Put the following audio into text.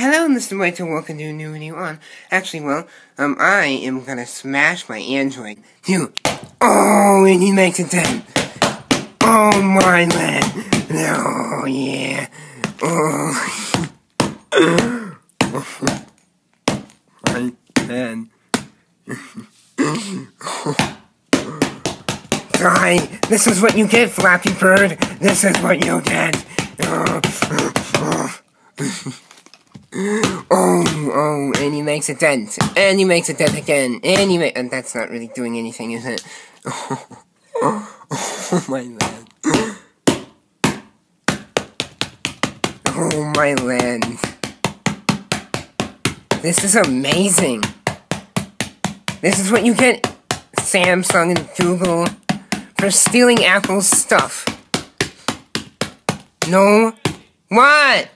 Hello, Mr. White, and welcome to a new video on. Actually, well, um, I am gonna smash my Android. You. Oh, and he makes it 10. Oh, my man. Oh, yeah. Oh. my man. Try. This is what you get, Flappy Bird. This is what you get. Oh, oh, and he makes a dent. And he makes a dent again. And he ma- and that's not really doing anything, is it? Oh my land. Oh my land. This is amazing. This is what you get, Samsung and Google, for stealing Apple's stuff. No? What?